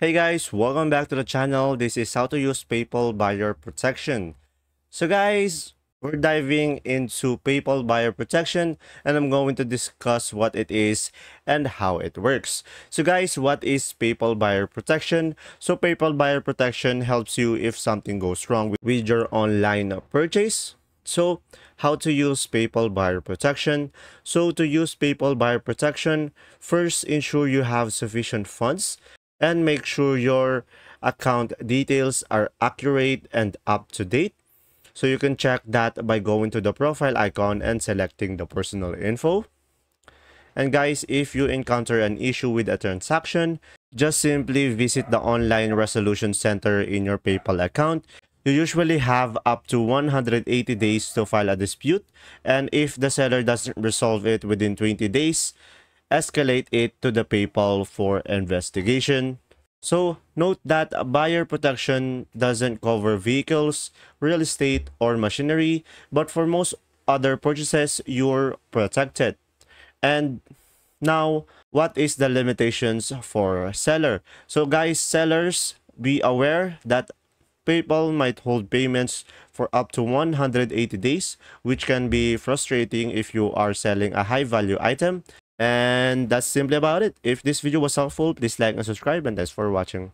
Hey guys, welcome back to the channel. This is how to use PayPal buyer protection. So guys, we're diving into PayPal buyer protection and I'm going to discuss what it is and how it works. So guys, what is PayPal buyer protection? So PayPal buyer protection helps you if something goes wrong with your online purchase. So how to use PayPal buyer protection? So to use PayPal buyer protection, first ensure you have sufficient funds and make sure your account details are accurate and up to date. So you can check that by going to the profile icon and selecting the personal info. And guys, if you encounter an issue with a transaction, just simply visit the online resolution center in your PayPal account. You usually have up to 180 days to file a dispute. And if the seller doesn't resolve it within 20 days, escalate it to the PayPal for investigation. So note that buyer protection doesn't cover vehicles, real estate, or machinery, but for most other purchases, you're protected. And now, what is the limitations for seller? So guys, sellers, be aware that PayPal might hold payments for up to 180 days, which can be frustrating if you are selling a high value item and that's simply about it. If this video was helpful, please like and subscribe and thanks for watching.